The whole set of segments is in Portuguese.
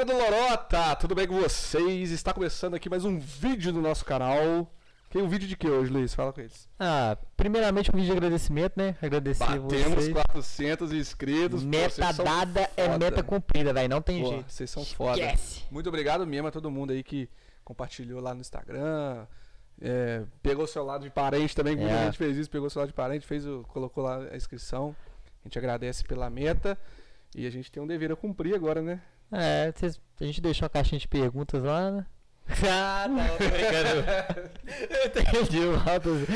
galera do Lorota, tudo bem com vocês? Está começando aqui mais um vídeo do nosso canal. Tem um vídeo de que hoje, Luiz? Fala com eles. Ah, primeiramente um vídeo de agradecimento, né? Agradecer Batemos vocês. 400 inscritos. pô, Meta são dada é meta cumprida, velho. Não tem Pô, jeito. Vocês são foda. Esquece. Muito obrigado mesmo a todo mundo aí que compartilhou lá no Instagram. é, pegou o celular de parente também, muita É. gente fez isso, pegou o celular de parente, fez o, colocou lá a inscrição. A gente agradece pela meta. E a gente tem um dever a cumprir agora, né? É, vocês- a gente deixou a caixinha de perguntas lá, né? Ah, não, tô brincando. Eu entendi o Altos.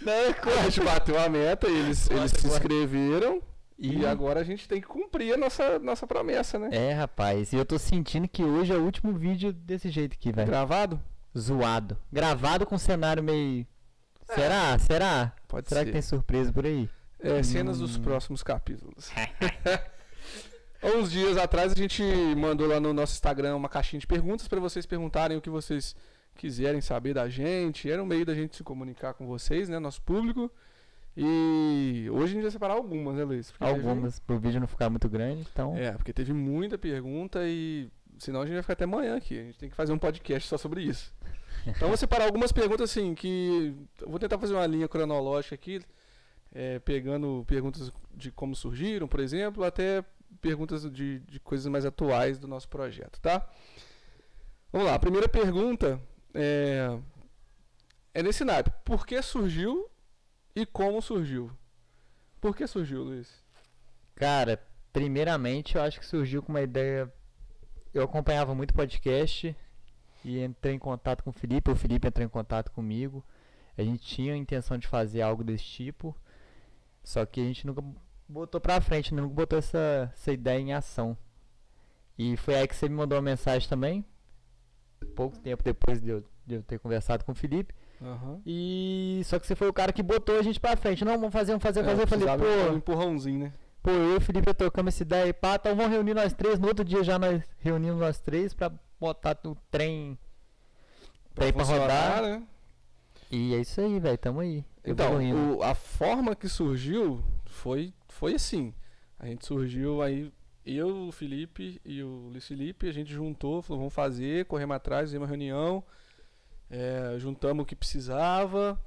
Não, A gente bateu a meta, eles, eles se inscreveram. E, E- agora a gente tem que cumprir a nossa, nossa promessa, né? É, rapaz, e eu tô sentindo que hoje é o último vídeo desse jeito aqui, velho. Gravado? Zoado. Gravado com cenário meio. Será? Será? Pode Será ser. que tem surpresa por aí? É, cenas dos Hum. próximos capítulos. Há uns dias atrás a gente mandou lá no nosso Instagram uma caixinha de perguntas para vocês perguntarem o que vocês quiserem saber da gente. Era um meio da gente se comunicar com vocês, né? Nosso público. E hoje a gente vai separar algumas, né, Luiz? Porque teve- Algumas, pro vídeo não ficar muito grande, então. É, porque teve muita pergunta e senão a gente vai ficar até amanhã aqui. A gente tem que fazer um podcast só sobre isso. Então vou separar algumas perguntas assim que. Eu vou tentar fazer uma linha cronológica aqui, é, pegando perguntas de como surgiram, por exemplo, até perguntas de, de coisas mais atuais do nosso projeto, tá? Vamos lá, a primeira pergunta é, é nesse naipe. Por que surgiu e como surgiu? Por que surgiu, Luiz? Cara, primeiramente eu acho que surgiu com uma ideia. Eu acompanhava muito podcast e entrei em contato com o Felipe, o Felipe entrou em contato comigo. A gente tinha a intenção de fazer algo desse tipo, só que a gente nunca botou pra frente, nunca botou essa, essa ideia em ação. E foi aí que você me mandou uma mensagem também, pouco tempo depois de eu, de eu ter conversado com o Felipe. Aham. E só que você foi o cara que botou a gente pra frente. Não, vamos fazer, vamos fazer, É, fazer. Eu falei, pô, um empurrãozinho, né? Pô, eu e o Felipe trocamos essa ideia e pá, então vamos reunir nós três. No outro dia já nós reunimos nós três pra botar o trem pra ir pra rodar. né? E é isso aí, velho, tamo aí. Então, o- a forma que surgiu foi, foi assim. A gente surgiu aí, eu, o Felipe e o Luiz Felipe, a gente juntou, falou, vamos fazer, corremos atrás, fizemos uma reunião, é, juntamos o que precisava,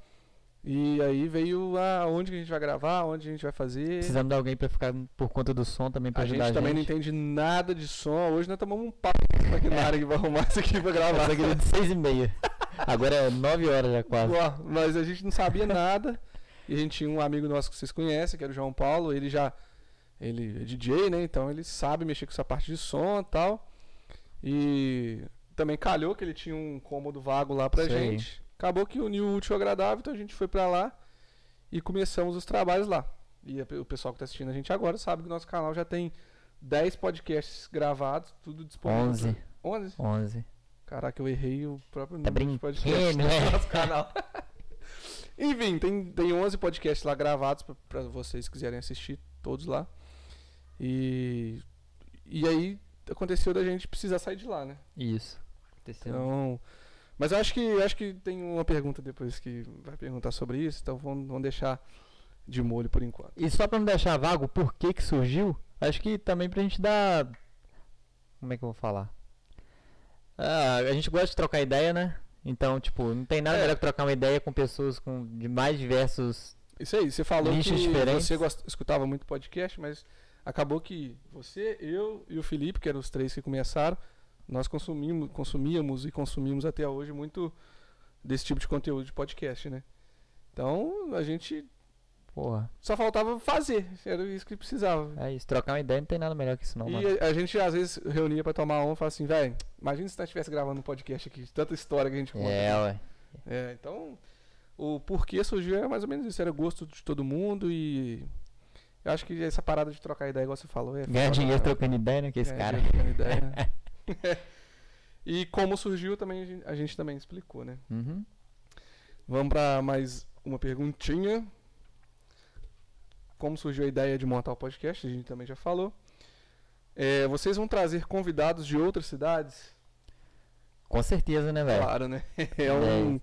e aí veio a, onde que a gente vai gravar, onde a gente vai fazer. Precisamos de alguém pra ficar por conta do som também pra A ajudar gente a também não gente. entende nada de som. Hoje nós tomamos um papo com esse maquinário que vai arrumar isso aqui pra gravar. Essa aqui é de seis e meia. Agora é nove horas já quase. Mas a gente não sabia nada. E a gente tinha um amigo nosso que vocês conhecem, que era o João Paulo. Ele já. Ele é DJ, né? Então ele sabe mexer com essa parte de som e tal. E também calhou que ele tinha um cômodo vago lá pra aí. gente. Acabou que uniu o útil ao agradável, então a gente foi pra lá e começamos os trabalhos lá. E o pessoal que tá assistindo a gente agora sabe que o nosso canal já tem 10 podcasts gravados, tudo disponível. 11. 11? Onze. Caraca, eu errei o próprio Tá número de podcasts do né? nosso canal. Enfim, tem, tem 11 podcasts lá gravados pra vocês quiserem assistir todos lá. E e aí aconteceu da gente precisar sair de lá, né? Isso. Aconteceu. Então, mas eu acho que eu acho que tem uma pergunta depois que vai perguntar sobre isso, então vamos, vamos deixar de molho por enquanto. E só pra não deixar vago o porquê que surgiu, acho que também pra gente dar. Como é que eu vou falar? Ah, a gente gosta de trocar ideia, né? Então, tipo, não tem nada É. melhor que trocar uma ideia com pessoas com de mais diversos. Isso aí, você falou que diferentes. você gost- escutava muito podcast, mas acabou que você, eu e o Felipe, que eram os três que começaram, nós consumimos, consumíamos e consumimos até hoje muito desse tipo de conteúdo de podcast, né? Então a gente Porra, só faltava fazer, era isso que precisava. é isso. Trocar uma ideia não tem nada melhor que isso, não, e a, a gente às vezes reunia pra tomar um e falava assim, velho, imagina se nós estivesse gravando um podcast aqui, de tanta história que a gente conta. É, ué. É, então, o porquê surgiu é mais ou menos isso, era gosto de todo mundo e eu acho que essa parada de trocar ideia, igual você falou, é Ganhar dinheiro trocando ideia, né? Que esse Ganhar cara. trocando ideia, né? e como surgiu também a gente, também explicou, né? Uhum. Vamos pra mais uma perguntinha. Como surgiu a ideia de montar o podcast? A gente também já falou. É, vocês vão trazer convidados de outras cidades? Com certeza, né, velho? Claro, né? É um.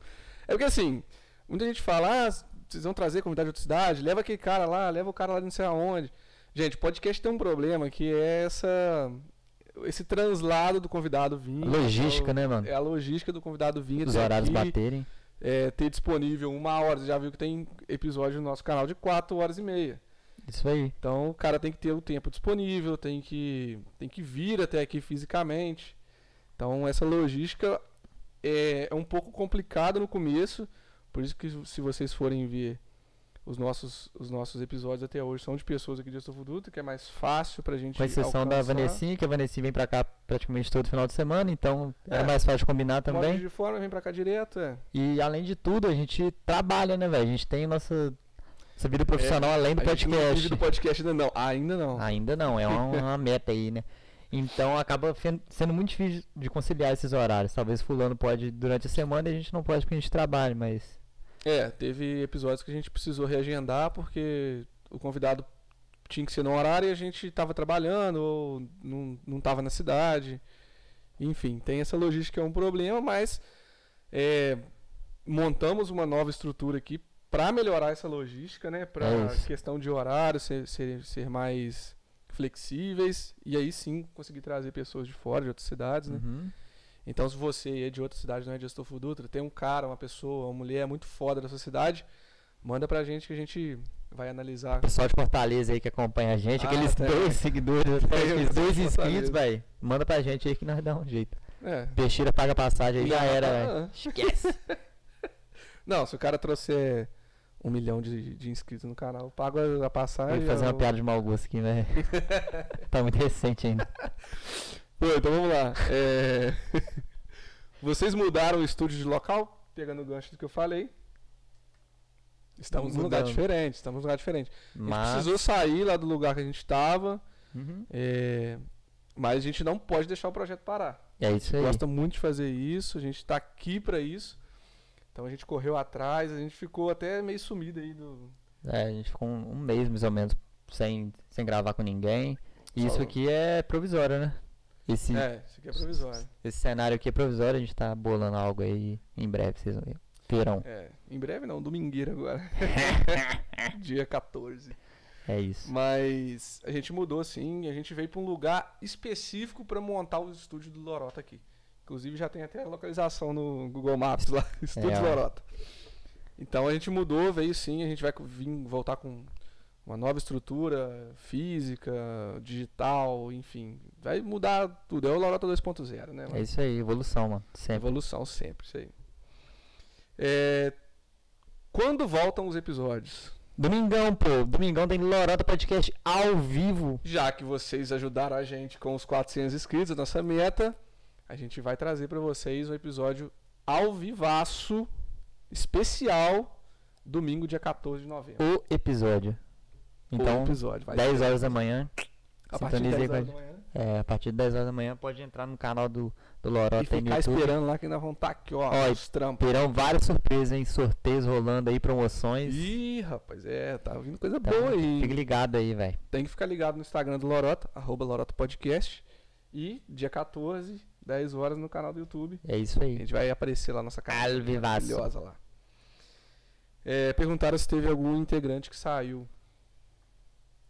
É porque assim, muita gente fala, ah, vocês vão trazer convidado de outra cidade, leva aquele cara lá, leva o cara lá de não sei aonde. Gente, podcast tem um problema que é essa esse translado do convidado vir. Logística, é o- né, mano? É a logística do convidado vir Os horários aqui, baterem. é, ter disponível uma hora. Você já viu que tem episódio no nosso canal de quatro horas e meia. Isso aí. Então o cara tem que ter o tempo disponível, tem que, tem que vir até aqui fisicamente. Então essa logística é, é um pouco complicada no começo. Por isso que se vocês forem ver os nossos, os nossos episódios até hoje são de pessoas aqui de Astolfo Dutra, que é mais fácil pra gente Com exceção da alcançar. Vanessinha, que a Vanessinha vem pra cá praticamente todo final de semana, então É. é mais fácil de combinar Mora também. de fora, vem pra cá direto, é. E além de tudo, a gente trabalha, né, velho? A gente tem nossa, nossa vida profissional além do É, A gente não podcast. vive do podcast ainda não. Ainda não. Ainda não, é uma, uma meta aí, né? Então acaba sendo muito difícil de conciliar esses horários. Talvez fulano pode durante a semana e a gente não pode porque a gente trabalha, mas É, teve episódios que a gente precisou reagendar porque o convidado tinha que ser no horário e a gente estava trabalhando ou não, não tava na cidade. Enfim, tem essa logística, é um problema, mas é, montamos uma nova estrutura aqui para melhorar essa logística, né? Para É questão de horário ser, ser, ser mais flexíveis e aí sim conseguir trazer pessoas de fora, de outras cidades, né? Uhum. Então, se você é de outra cidade, não é de Astolfo Dutra, tem um cara, uma pessoa, uma mulher muito foda da sua cidade, manda pra gente que a gente vai analisar. O pessoal de Fortaleza aí que acompanha a gente, Ah, aqueles dois seguidores, aqueles dois inscritos, velho. Manda pra gente aí que nós dá um jeito. É. Peixeira paga passagem aí, já era, velho. Ah, Esquece. Não, se o cara trouxer um milhão de, de inscritos no canal, paga a passagem. Vou fazer uma eu- piada de mau gosto aqui, velho. tá muito recente ainda. Pô, então vamos lá. É, Vocês mudaram o estúdio de local? Pegando o gancho do que eu falei. Estamos num lugar diferente, estamos num lugar diferente. A gente Mas. precisou sair lá do lugar que a gente estava. Uhum. É, mas a gente não pode deixar o projeto parar. É isso aí. Gosta muito de fazer isso, a gente está aqui para isso. Então a gente correu atrás, a gente ficou até meio sumido aí do. É, a gente ficou um, um mês mais ou menos sem, sem gravar com ninguém. E Só- isso aqui é provisório, né? Esse, É, isso aqui é provisório. esse cenário aqui é provisório, a gente tá bolando algo aí em breve, vocês vão ver. Terão. É, em breve não, domingueira agora. Dia 14. É isso. Mas a gente mudou sim, a gente veio para um lugar específico para montar o estúdio do Lorota aqui. Inclusive já tem até a localização no Google Maps lá, Estúdio É. Lorota. Então a gente mudou, veio sim, a gente vai vir voltar com uma nova estrutura física, digital, enfim. Vai mudar tudo. É o Lorota 2.0, né? É isso aí, evolução, mano. Sempre. Evolução sempre, isso aí. É, Quando voltam os episódios? Domingão, pô. Domingão tem Lorota Podcast ao vivo. Já que vocês ajudaram a gente com os 400 inscritos, a nossa meta, a gente vai trazer para vocês um episódio ao vivaço, especial, domingo, dia 14 de novembro. O episódio. O Então, episódio, vai 10 ser horas da manhã. a partir de sintonize 10 aí com a horas da manhã. É, a partir de 10 horas da manhã pode entrar no canal do, do E Lorota no ficar esperando lá que nós vamos estar aqui, ó, Ó, os trampos. Terão várias surpresas, hein? Sorteios rolando aí, promoções. Ih, rapaz, é, tá vindo coisa Então, boa aí. Fique ligado aí, velho. Tem que ficar ligado no Instagram do Lorota, arroba Lorota Podcast. E dia 14, 10 horas no canal do YouTube. É isso A aí. gente vai aparecer lá nossa cara vivaço. maravilhosa lá. É, perguntaram se teve algum integrante que saiu.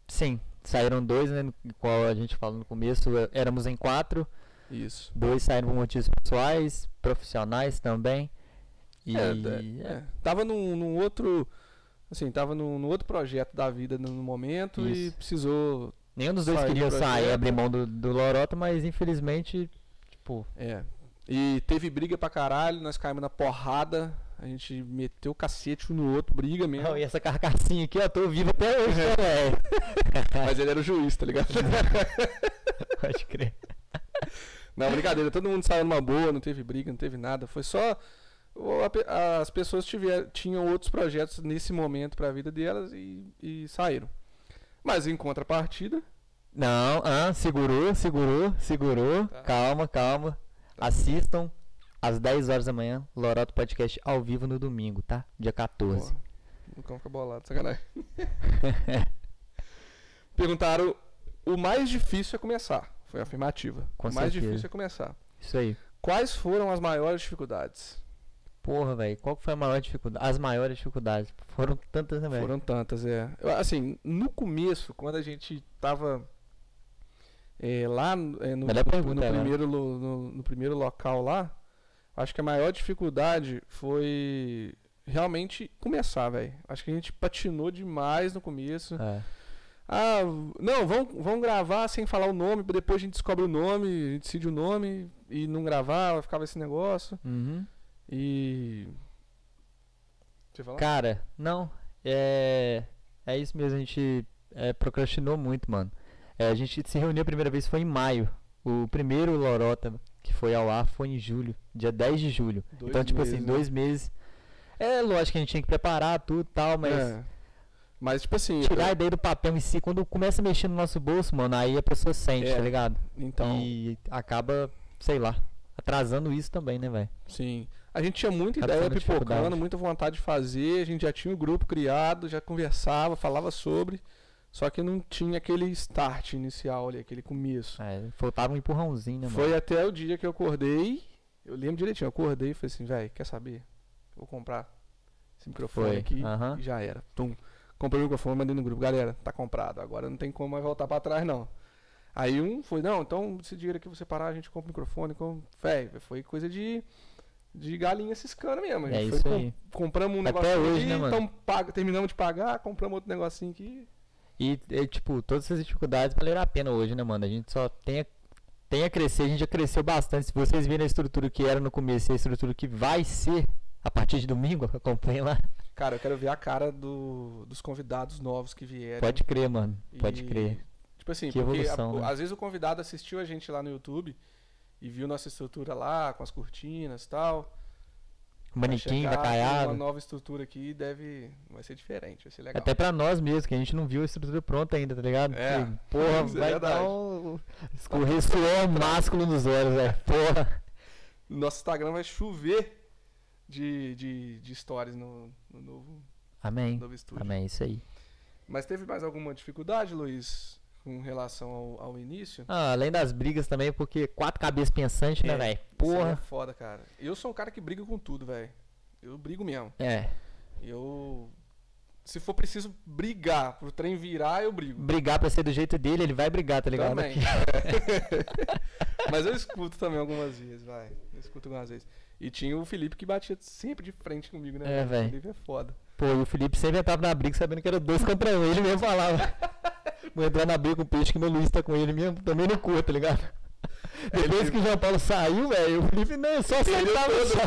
Sim, saíram dois, né? Qual a gente falou no começo, é, éramos em quatro. Isso. Dois saíram por motivos pessoais, profissionais também. E É, é, é. Tava num, num outro. Assim, tava num, num outro projeto da vida no momento e Isso. precisou. nenhum dos dois queria sair, abrir mão do, do Lorota, mas infelizmente, tipo, É. E teve briga pra caralho, nós caímos na porrada. A gente meteu o cacete um no outro, briga mesmo. Não, e essa carcassinha aqui, ó, tô vivo até hoje, né, velho? Mas ele era o juiz, tá ligado? Pode crer. Não, brincadeira, todo mundo saiu numa boa, não teve briga, não teve nada. Foi só. As pessoas tiver, tinham outros projetos nesse momento pra vida delas e, e saíram. Mas em contrapartida, Não, ah, segurou, segurou, segurou. Tá. Calma, calma. Assistam às 10 horas da manhã, Loroto Podcast ao vivo no domingo, tá? Dia 14. Pô, o cão fica bolado, sacanagem. Perguntaram: o mais difícil é começar. Foi a afirmativa. Com o mais certeza. difícil é começar. Isso aí. Quais foram as maiores dificuldades? Porra, velho, qual foi a maior dificuldade? As maiores dificuldades. Foram tantas, né, velho? Foram tantas, é. Eu, Assim, no começo, quando a gente tava é, lá no, é, no, no né? primeiro, no, no primeiro local lá, acho que a maior dificuldade foi realmente começar, velho. Acho que a gente patinou demais no começo. É. Ah, não, vamos, vamos gravar sem falar o nome, depois a gente descobre o nome, a gente decide o nome e não gravar, ficava esse negócio. Uhum. E. Cara, não. É. É isso mesmo, a gente é, procrastinou muito, mano. É, a gente se reuniu a primeira vez foi em maio. O primeiro Lorota que foi ao ar foi em julho, dia 10 de julho. Dois então, tipo meses, assim, né? dois meses. É lógico que a gente tinha que preparar tudo e tal, mas É. Mas, tipo assim. tirar a eu- ideia do papel em si, quando começa a mexer no nosso bolso, mano, aí a pessoa sente, É. tá ligado? Então. E acaba, sei lá, atrasando isso também, né, velho? Sim. A gente tinha muita Acaba ideia pipocando, muita vontade de fazer, a gente já tinha o grupo criado, já conversava, falava sobre, só que não tinha aquele start inicial ali, aquele começo. É, faltava um empurrãozinho, né, mano? Foi até o dia que eu acordei, eu lembro direitinho, eu acordei e falei assim, velho, quer saber? Vou comprar esse microfone Foi, aqui aham. e já era. Tum. Comprei o microfone, mandei no grupo, galera, tá comprado, agora não tem como mais voltar pra trás não. Aí um foi, não, então esse dinheiro aqui você parar, a gente compra o microfone, com... Foi coisa de, de galinha ciscando mesmo. A É isso com- aí. compramos um Até negocinho hoje, aqui, né, mano? então paga- terminamos de pagar, compramos outro negocinho aqui. E, e, tipo, todas essas dificuldades valeram a pena hoje, né, mano? A gente só tem a, tem a crescer, a gente já cresceu bastante. Se vocês virem a estrutura que era no começo e a estrutura que vai ser a partir de domingo, acompanhem lá. Cara, eu quero ver a cara do- dos convidados novos que vieram. Pode crer, mano. Pode E, crer. Tipo assim, Que porque evolução, a- né? às vezes o convidado assistiu a gente lá no YouTube e viu nossa estrutura lá, com as cortinas e tal. Manequim, chegar com Uma nova estrutura aqui deve. Vai ser diferente, vai ser legal. Até pra nós mesmo, que a gente não viu a estrutura pronta ainda, tá ligado? É, Que, Porra, é vai verdade. dar um... Escorrer suor másculo nos olhos, velho. Porra. Nosso Instagram vai chover de, de, de stories no, no novo, Amém. novo estúdio. Amém, isso aí. Mas teve mais alguma dificuldade, Luiz, com relação ao, ao início? Ah, além das brigas também, porque quatro cabeças pensantes, né, É, velho? Isso aí é Porra. foda, cara. Eu sou um cara que briga com tudo, velho. Eu brigo mesmo. É. Eu. Se for preciso brigar pro trem virar, eu brigo. Brigar pra ser do jeito dele, ele vai brigar, tá ligado? Também. Mas eu escuto também algumas vezes, vai. Eu escuto algumas vezes. E tinha o Felipe que batia sempre de frente comigo, né? É, velho? O Felipe é foda. Pô, e o Felipe sempre entrava na briga sabendo que era dois contra um. Ele mesmo falava. Vou entrar na briga com o peixe que meu Luiz tá com ele mesmo. Também não curto, tá ligado? Depois que o João Paulo saiu, velho, o Felipe não, só aceitava só.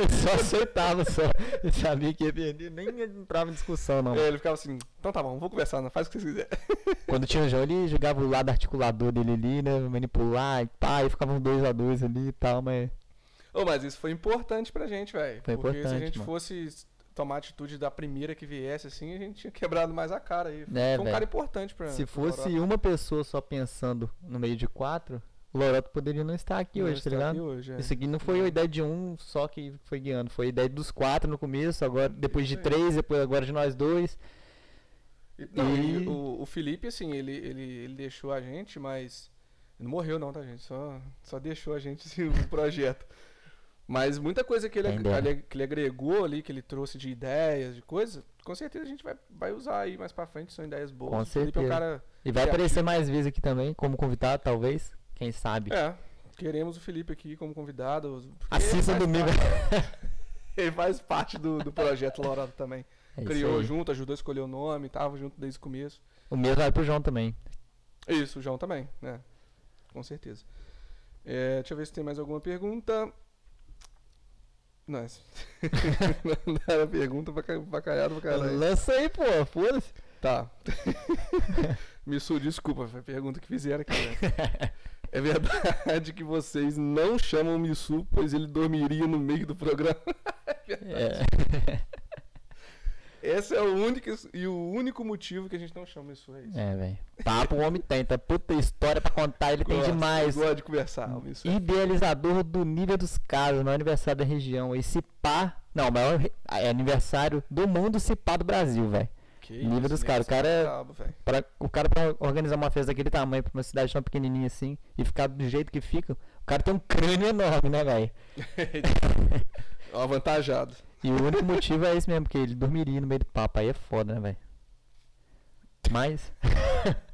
Ele só aceitava só. Ele sabia que ia perder, nem entrava em discussão, não. É, ele ficava assim, então tá bom, vou conversar, não faz o que vocês quiserem. Quando tinha o João, ele jogava o lado articulador dele ali, né? Manipular e pá, e ficava um 2x2 ali e tal, mas. Ô, mas isso foi importante pra gente, velho. Porque se a importante, gente mano. fosse tomar atitude da primeira que viesse, assim, a gente tinha quebrado mais a cara aí. É, foi um cara importante pra Se fosse Lorota. uma pessoa só pensando no meio de quatro, o Loroto poderia não estar aqui Não hoje, tá ligado? aqui hoje, é. Isso aqui não foi a ideia de um só que foi guiando, foi a ideia dos quatro no começo, agora depois de três, depois agora de nós dois. E- Não, e o, o Felipe, assim, ele, ele, ele deixou a gente, mas. Ele não morreu, não, tá, gente? Só, só deixou a gente assim, no projeto. Mas muita coisa que ele, Entendeu? que ele agregou ali, que ele trouxe de ideias, de coisa, com certeza a gente vai, vai usar aí mais pra frente, são ideias boas. Com é um certeza. cara. E vai aparecer mais vezes aqui também, como convidado, talvez. Quem sabe. É, queremos o Felipe aqui como convidado. Assista domingo. parte- Ele faz parte do, do projeto Laurado também. É Criou junto, ajudou a escolher o nome, tava junto desde o começo. O mesmo vai pro João também. Isso, o João também, né? Com certeza. É, deixa eu ver se tem mais alguma pergunta. Não, essa- não era pergunta pra, pra calhado pra caralho. Lança aí, pô, foda-se. Tá. Missu, desculpa, foi a pergunta que fizeram aqui. Né? É verdade que vocês não chamam o Missu, pois ele dormiria no meio do programa. É. Esse é o único e o único motivo que a gente não chama o Missu, é isso. É, velho. Papo o homem tem, tá? Puta história pra contar, ele tem Gosto, demais. Gosta de conversar, o Missu. Idealizador do nível dos caras, maior aniversário da região. Esse pá. Não, maior re- é aniversário do mundo, se pá do Brasil, velho. Que nível isso, dos caras, o cara é- brabo, velho. Pra, o cara pra organizar uma festa daquele tamanho pra uma cidade tão pequenininha assim e ficar do jeito que fica, o cara tem um crânio enorme, né, velho? Avantajado. E o único motivo é esse mesmo, porque ele dormiria no meio do papo. Aí é foda, né, velho? Mas.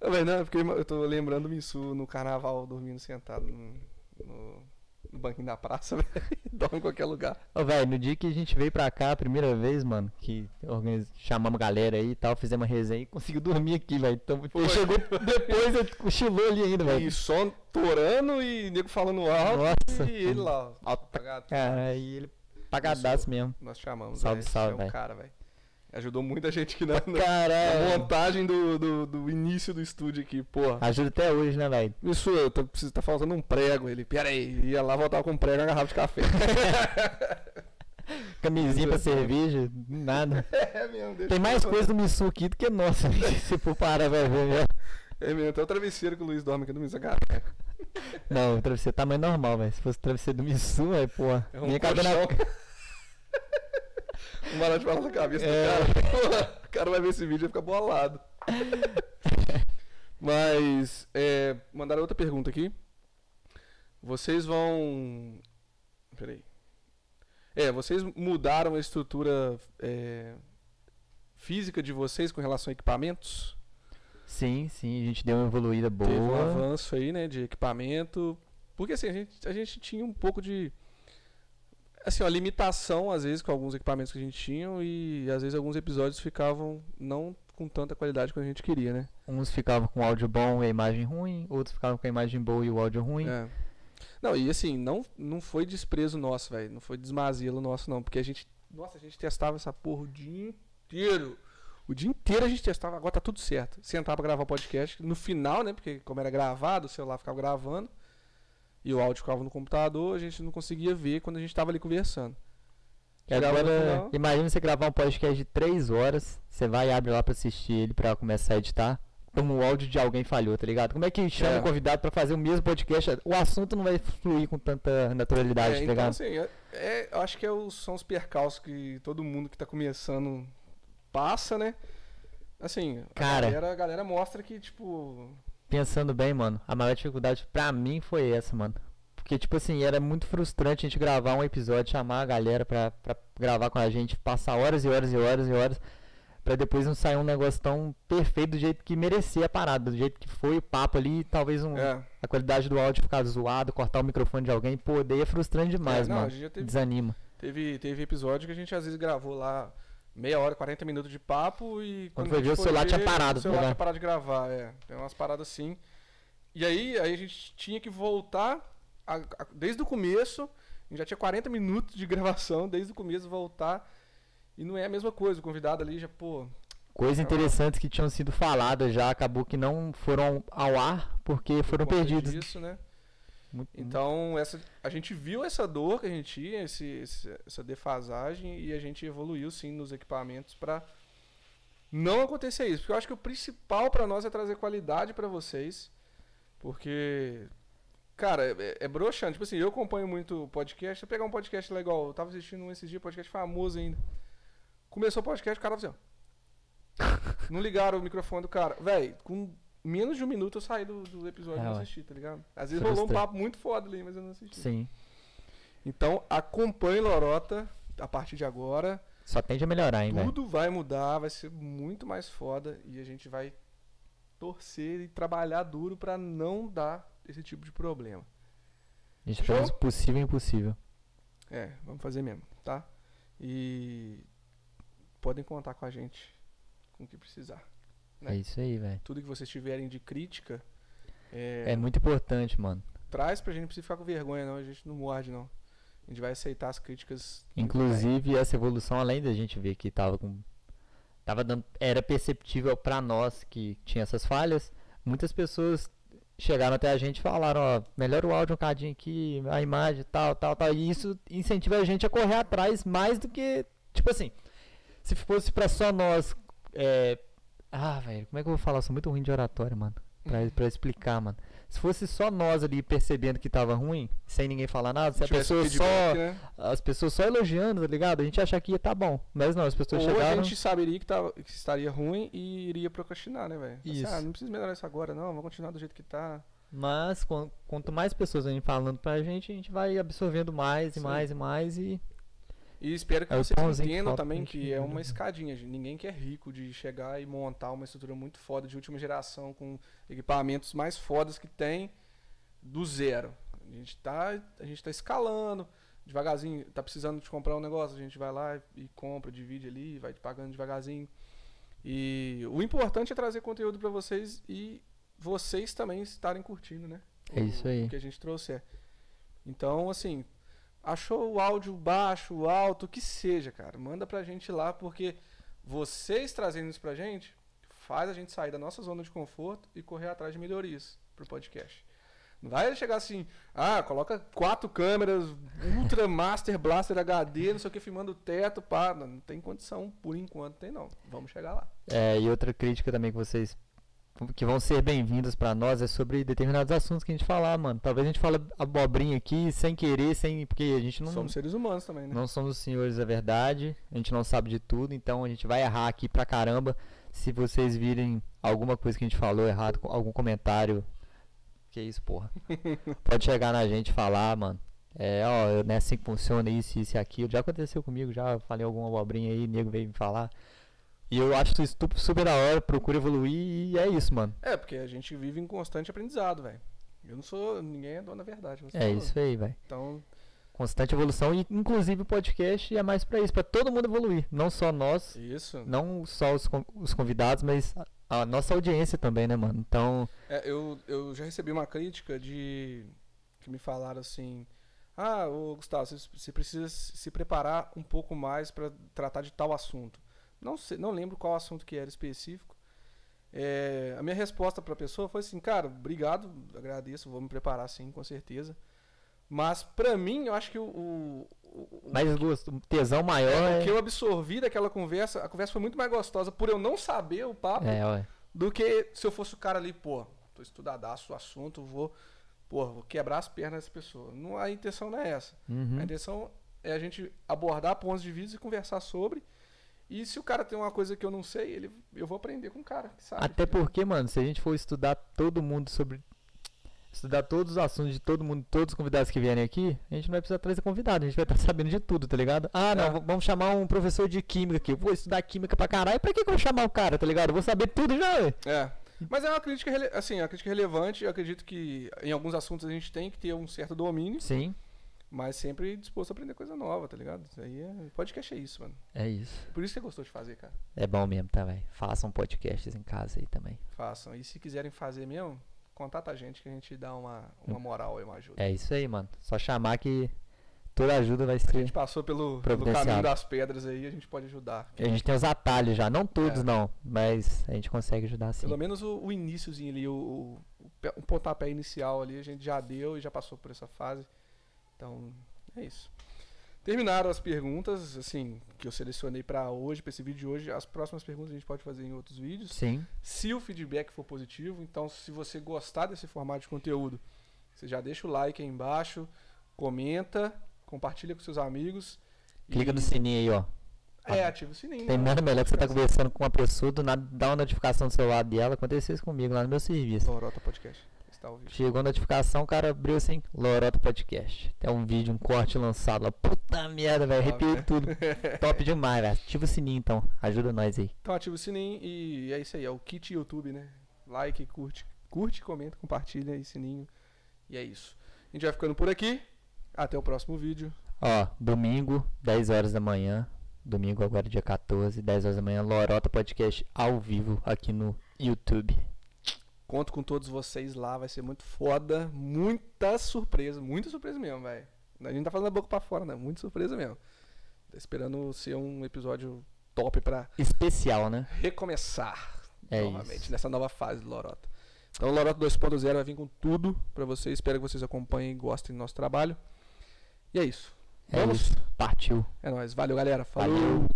Não, é porque eu tô lembrando o Missu no carnaval dormindo sentado no, no, no banquinho da praça, velho. Dorme em qualquer lugar. Ô, velho, no dia que a gente veio pra cá a primeira vez, mano, que organiz... chamamos a galera aí e tal, fizemos uma resenha e conseguiu dormir aqui, velho. Então, Foi. ele chegou depois, ele cochilou ali ainda, velho. E som torando e nego falando alto. Nossa. E ele lá, ó, Alto apagado. Cara, aí ele pagadaço mesmo. Nós chamamos. Salve, velho. salve, é um velho. cara, velho. Ajudou muita gente aqui na, na- na montagem do, do, do início do estúdio aqui, porra. Ajuda até hoje, né, velho? Isso, eu tô, preciso, tá faltando um prego. Ele, pera aí, ia lá voltar com um prego e uma garrafa de café. Camisinha pra cerveja, nada. é mesmo, deixa Tem mais coisa do Missu aqui do que nossa, se for parar, vai ver. É mesmo, até o travesseiro que o Luiz dorme aqui no Missa Cara. Não, o travesseiro tamanho normal, velho. Se fosse travesseiro do Missu, aí, porra. É um minha cabe na- colchão. um barato de bala na cabeça É. do cara. O cara vai ver esse vídeo e fica bolado. Mas, é, mandaram outra pergunta aqui. Vocês vão. Peraí. É, vocês mudaram a estrutura é, física de vocês com relação a equipamentos? Sim, sim, a gente deu uma evoluída boa. Teve um avanço aí, né, de equipamento. Porque assim, a gente, a gente tinha um pouco de. Assim, uma limitação, às vezes, com alguns equipamentos que a gente tinha, e às vezes alguns episódios ficavam não com tanta qualidade quanto a gente queria, né? Uns ficavam com áudio bom e a imagem ruim, outros ficavam com a imagem boa e o áudio ruim. É. Não, e assim, não, não foi desprezo nosso, velho. Não foi desmazelo nosso, não. Porque a gente. Nossa, a gente testava essa porra o dia inteiro. O dia inteiro a gente testava, agora tá tudo certo. Sentava pra gravar o podcast. No final, né? Porque como era gravado, o celular ficava gravando. E o áudio ficava no computador, a gente não conseguia ver quando a gente tava ali conversando. E agora, imagina você gravar um podcast de 3 horas, você vai e abre lá pra assistir ele pra começar a editar. Como o áudio de alguém falhou, tá ligado? Como é que chama É. o convidado pra fazer o mesmo podcast? O assunto não vai fluir com tanta naturalidade, É, tá então, ligado? assim, é, é- eu acho que é os- são os percalços que todo mundo que tá começando passa, né? Assim, a, Cara. galera, a galera mostra que, tipo. Pensando bem, mano, a maior dificuldade pra mim foi essa, mano. Porque, tipo assim, era muito frustrante a gente gravar um episódio, chamar a galera pra, pra gravar com a gente, passar horas e horas e horas e horas, pra depois não sair um negócio tão perfeito do jeito que merecia a parada, do jeito que foi o papo ali, talvez um, É, a qualidade do áudio ficar zoado, cortar o microfone de alguém, pô, daí é frustrante demais, É, não, mano. teve- Desanima. teve, teve episódio que a gente às vezes gravou lá meia hora, 40 minutos de papo e Quando a foi ver, o celular tinha parado, O celular tá tinha parado de gravar, é. Tem umas paradas assim. E aí, aí a gente tinha que voltar a- a- desde o começo. A gente já tinha 40 minutos de gravação, desde o começo voltar. E não é a mesma coisa, o convidado ali já, pô, Coisas É, interessantes que tinham sido faladas já, acabou que não foram ao ar porque foram por perdidos. disso, né? Muito- Então, essa, a gente viu essa dor que a gente tinha, esse, esse- essa defasagem, e a gente evoluiu sim nos equipamentos para não acontecer isso. Porque eu acho que o principal para nós é trazer qualidade para vocês. Porque, cara, é, é broxante. Tipo assim, eu acompanho muito podcast. Se eu pegar um podcast legal, eu tava assistindo um esses dias, podcast famoso ainda. Começou o podcast, o cara assim, ó. Não ligaram o microfone do cara. Véi, com menos de um minuto eu saí do, do episódio e É, não assisti, tá ligado? Às vezes rolou um papo muito foda ali, mas eu não assisti. Sim. Então acompanhe Lorota a partir de agora. Só tende a melhorar, hein. Tudo vai mudar, vai ser muito mais foda e a gente vai torcer e trabalhar duro pra não dar esse tipo de problema. A gente faz o possível e impossível. É, vamos fazer mesmo, tá? E podem contar com a gente com o que precisar. Né? É isso aí, velho. Tudo que vocês tiverem de crítica, é, É muito importante, mano. traz pra gente, não precisa ficar com vergonha não, a gente não morde não. A gente vai aceitar as críticas. Inclusive, essa evolução, além da gente ver que tava com. Tava dando. Era perceptível pra nós que tinha essas falhas. Muitas pessoas chegaram até a gente e falaram, ó, melhora o áudio um cadinho aqui, a imagem, tal, tal, tal. E isso incentiva a gente a correr atrás mais do que. Tipo assim, se fosse pra só nós. É... Ah, velho, como é que eu vou falar? Eu sou muito ruim de oratória, mano. Pra, pra explicar, mano. Se fosse só nós ali percebendo que tava ruim, sem ninguém falar nada, se a pessoa só né? as pessoas só elogiando, tá ligado? A gente achar que ia tá bom. Mas não, as pessoas Ou chegaram. a gente saberia que, tava, que estaria ruim e iria procrastinar, né, velho? Assim, Isso. ah, não precisa melhorar isso agora, não. Vamos continuar do jeito que tá. Mas quan- quanto mais pessoas vêm falando pra gente, a gente vai absorvendo mais e Sim. mais e mais e E espero que É vocês entendam também que é uma escadinha. gente. Ninguém que é rico de chegar e montar uma estrutura muito foda de última geração com equipamentos mais fodas que tem do zero. A gente tá, a gente tá escalando devagarzinho. Tá precisando de comprar um negócio, a gente vai lá e compra, divide ali, vai pagando devagarzinho. E o importante é trazer conteúdo pra vocês e vocês também estarem curtindo, né? É isso aí. O que a gente trouxe. Então, assim, achou o áudio baixo, alto, o que seja, cara, manda pra gente lá, porque vocês trazendo isso pra gente faz a gente sair da nossa zona de conforto e correr atrás de melhorias pro podcast. Não vai chegar assim, ah, coloca quatro câmeras, Ultra Master Blaster HD, não sei o que, filmando o teto, pá. Não, tem condição, por enquanto tem não. Vamos chegar lá. É, e outra crítica também que vocês que vão ser bem-vindas pra nós é sobre determinados assuntos que a gente falar, mano. Talvez a gente fale abobrinha aqui sem querer, sem porque a gente não Somos seres humanos também, né? não somos os senhores da verdade, a gente não sabe de tudo, então a gente vai errar aqui pra caramba. Se vocês virem alguma coisa que a gente falou errado, algum comentário, que isso, porra. Pode chegar na gente e falar, mano. É, ó, não é assim que funciona isso, isso e aquilo. Já aconteceu comigo, já falei alguma abobrinha aí, nego veio me falar. E eu acho isso super da hora, procuro evoluir e é isso, mano. É, porque a gente vive em constante aprendizado, velho. Eu não sou. Ninguém é dono da verdade. você É falou. isso aí, velho. Então, Constante evolução e inclusive o podcast é mais pra isso, pra todo mundo evoluir, não só nós, isso. não só os, os convidados, mas a, a nossa audiência também, né, mano? Então, É, eu, eu já recebi uma crítica de. que me falaram assim. Ah, ô Gustavo, você, você precisa se se preparar um pouco mais para tratar de tal assunto. Não, sei, não lembro qual assunto que era específico. É, a minha resposta para a pessoa foi assim, cara, obrigado, agradeço, vou me preparar sim, com certeza. Mas para mim, eu acho que o, o, o- mais gosto, o tesão maior É, é. o que eu absorvi daquela conversa, a conversa foi muito mais gostosa por eu não saber o papo É, do que se eu fosse o cara ali, pô, tô estudadaço o assunto, vou, pô, vou quebrar as pernas dessa pessoa. Não, a intenção não é essa. Uhum. A intenção é a gente abordar pontos de vista e conversar sobre. E se o cara tem uma coisa que eu não sei, ele, eu vou aprender com o cara que sabe. Até porque, mano, se a gente for estudar todo mundo sobre. Estudar todos os assuntos de todo mundo, todos os convidados que vierem aqui, a gente não vai precisar trazer convidado, a gente vai estar sabendo de tudo, tá ligado? Ah, não, É. vamos chamar um professor de química aqui. Eu vou estudar química pra caralho, pra que, que eu vou chamar o cara, tá ligado? Eu vou saber tudo já, ué. É. Mas é uma crítica, assim, é uma crítica relevante. Eu acredito que em alguns assuntos a gente tem que ter um certo domínio, Sim, mas sempre disposto a aprender coisa nova, tá ligado? Isso aí é. Podcast é isso, mano. é isso. Por isso que você gostou de fazer, cara. É bom mesmo, tá, velho? Façam podcasts em casa aí também. Façam. E se quiserem fazer mesmo, contata a gente que a gente dá uma, uma moral e uma ajuda. É isso aí, mano. Só chamar que toda ajuda vai A ser. gente passou pelo, pelo caminho das pedras aí, a gente pode ajudar. A gente tem os atalhos já, não todos É. não, mas a gente consegue ajudar sim. Pelo menos o, o iníciozinho ali, o, o, o pontapé inicial ali, a gente já deu e já passou por essa fase. Então, é isso. Terminaram as perguntas, assim, que eu selecionei pra hoje, pra esse vídeo de hoje. As próximas perguntas a gente pode fazer em outros vídeos. Sim. Se o feedback for positivo, então se você gostar desse formato de conteúdo, você já deixa o like aí embaixo, comenta, compartilha com seus amigos. Clica e- no sininho aí, ó. É, ativa o sininho. Tem nada melhor que você tá conversando com uma pessoa, do nada dá uma notificação do celular dela. Aconteceu isso comigo lá no meu serviço. Lorota Podcast. Está ao vivo. Chegou a notificação, o cara abriu assim, Lorota Podcast. Tem um vídeo, um corte lançado lá. Puta merda, velho. Top, Arrepiei tudo. Top demais, velho. Ativa o sininho então. Ajuda nós aí. Então ativa o sininho e é isso aí, é o kit YouTube, né? Like, curte, curte, comenta, compartilha e sininho. E é isso. A gente vai ficando por aqui. Até o próximo vídeo. Ó, domingo, 10 horas da manhã. Domingo agora, dia 14, 10 horas da manhã. Lorota Podcast ao vivo aqui no YouTube. Conto com todos vocês lá, vai ser muito foda. Muita surpresa, muita surpresa mesmo, velho. A gente não tá falando da boca pra fora, né? Muita surpresa mesmo. Tô esperando ser um episódio top pra Especial, né? recomeçar É novamente isso. nessa nova fase do Lorota. Então o Lorota 2.0 vai vir com tudo pra vocês. Espero que vocês acompanhem e gostem do nosso trabalho. E é isso. É Vamos? isso. Partiu. É nóis. Valeu, galera. Falou. Valeu.